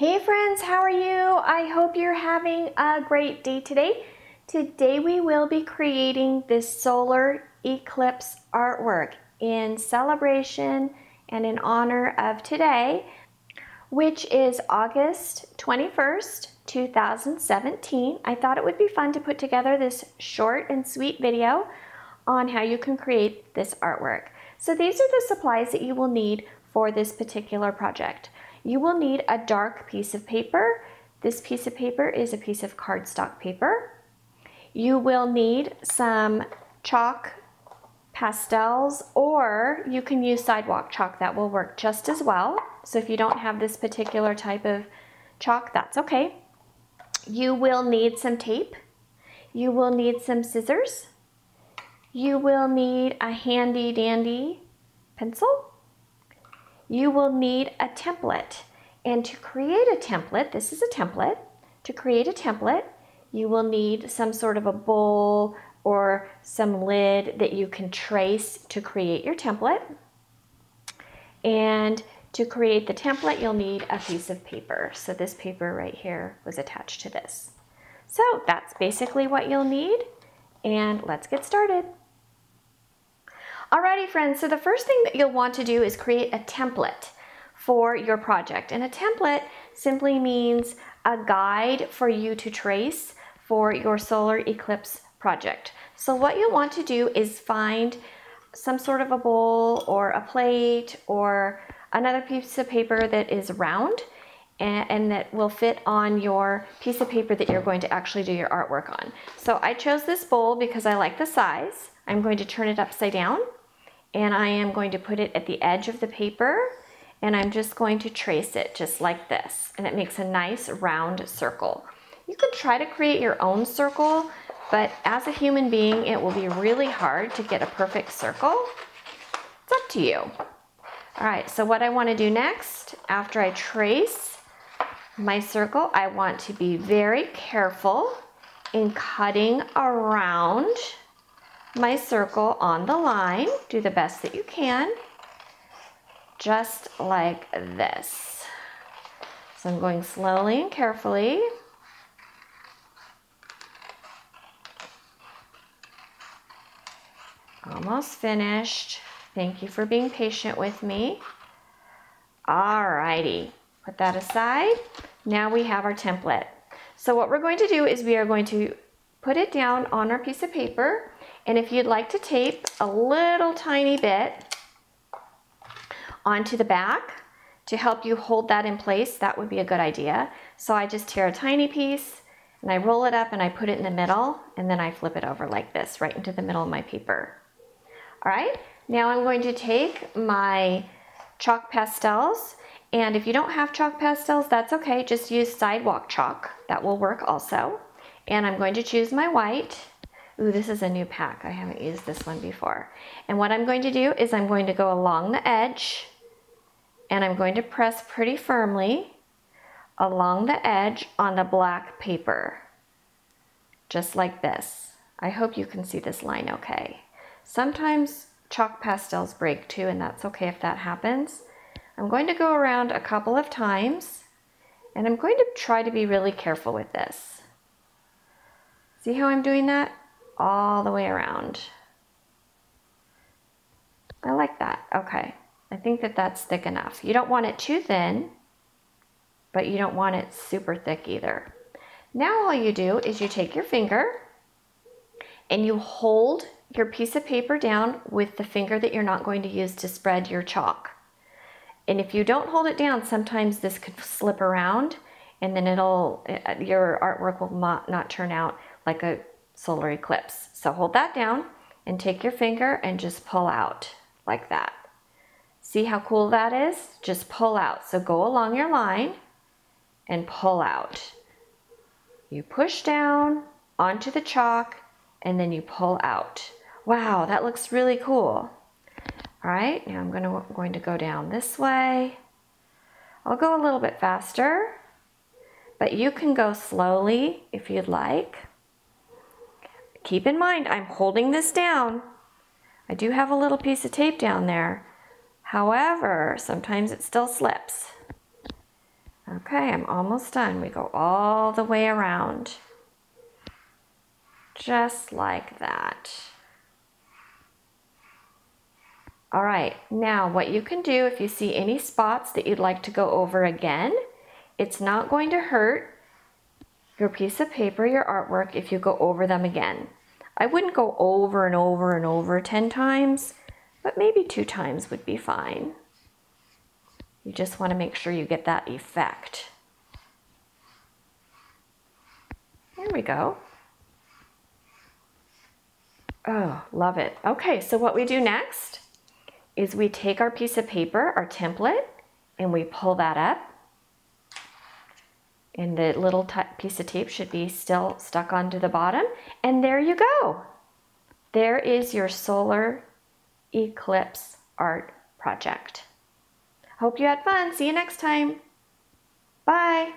Hey friends, how are you? I hope you're having a great day today. Today we will be creating this solar eclipse artwork in celebration and in honor of today, which is August 21st, 2017. I thought it would be fun to put together this short and sweet video on how you can create this artwork. So these are the supplies that you will need for this particular project. You will need a dark piece of paper. This piece of paper is a piece of cardstock paper. You will need some chalk pastels or you can use sidewalk chalk that will work just as well. So if you don't have this particular type of chalk, that's okay. You will need some tape. You will need some scissors. You will need a handy dandy pencil you will need a template. And to create a template, this is a template. To create a template, you will need some sort of a bowl or some lid that you can trace to create your template. And to create the template, you'll need a piece of paper. So this paper right here was attached to this. So that's basically what you'll need. And let's get started. Alrighty friends, so the first thing that you'll want to do is create a template for your project. And a template simply means a guide for you to trace for your solar eclipse project. So what you'll want to do is find some sort of a bowl or a plate or another piece of paper that is round and, and, that will fit on your piece of paper that you're going to actually do your artwork on. So I chose this bowl because I like the size. I'm going to turn it upside down and I am going to put it at the edge of the paper and I'm just going to trace it just like this and it makes a nice round circle. You could try to create your own circle but as a human being it will be really hard to get a perfect circle. It's up to you. All right, so what I want to do next after I trace my circle, I want to be very careful in cutting around my circle on the line. Do the best that you can, just like this. So I'm going slowly and carefully. Almost finished. Thank you for being patient with me. Alrighty, put that aside. Now we have our template. So what we're going to do is we are going to put it down on our piece of paper and if you'd like to tape a little tiny bit onto the back to help you hold that in place, that would be a good idea. So I just tear a tiny piece and I roll it up and I put it in the middle and then I flip it over like this right into the middle of my paper. All right, now I'm going to take my chalk pastels and if you don't have chalk pastels, that's okay. Just use sidewalk chalk. That will work also. And I'm going to choose my white Ooh, this is a new pack. I haven't used this one before. And what I'm going to do is I'm going to go along the edge and I'm going to press pretty firmly along the edge on the black paper. Just like this. I hope you can see this line okay. Sometimes chalk pastels break too and that's okay if that happens. I'm going to go around a couple of times and I'm going to try to be really careful with this. See how I'm doing that? All the way around. I like that. Okay. I think that that's thick enough. You don't want it too thin, but you don't want it super thick either. Now all you do is you take your finger and you hold your piece of paper down with the finger that you're not going to use to spread your chalk. And if you don't hold it down, sometimes this could slip around and then it'll, your artwork will not, not turn out like a solar eclipse. So hold that down and take your finger and just pull out like that. See how cool that is? Just pull out. So go along your line and pull out. You push down onto the chalk and then you pull out. Wow, that looks really cool. All right, now I'm gonna, going to go down this way. I'll go a little bit faster, but you can go slowly if you'd like. Keep in mind, I'm holding this down. I do have a little piece of tape down there. However, sometimes it still slips. Okay, I'm almost done. We go all the way around. Just like that. All right, now what you can do if you see any spots that you'd like to go over again, it's not going to hurt your piece of paper, your artwork, if you go over them again. I wouldn't go over and over and over 10 times, but maybe two times would be fine. You just want to make sure you get that effect. There we go. Oh, love it. Okay, so what we do next is we take our piece of paper, our template, and we pull that up. And the little piece of tape should be still stuck onto the bottom. And there you go. There is your solar eclipse art project. Hope you had fun. See you next time. Bye.